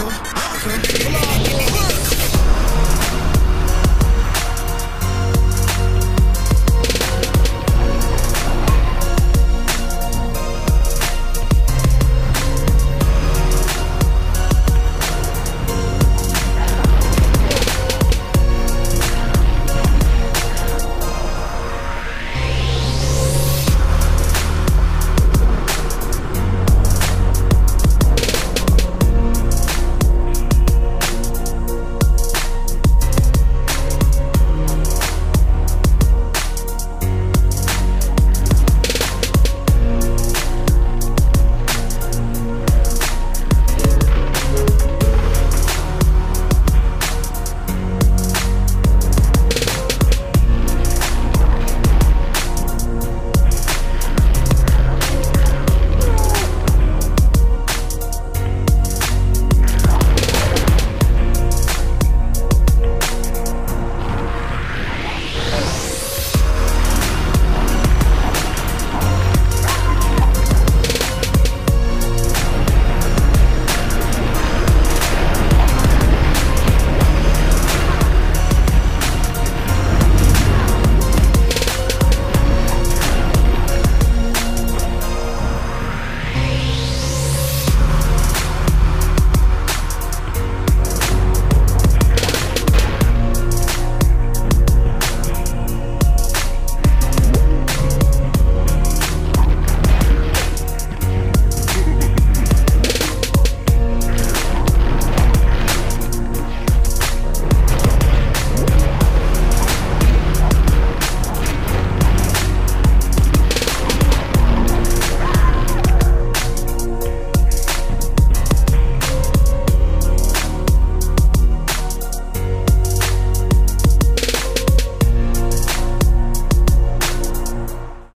Coco.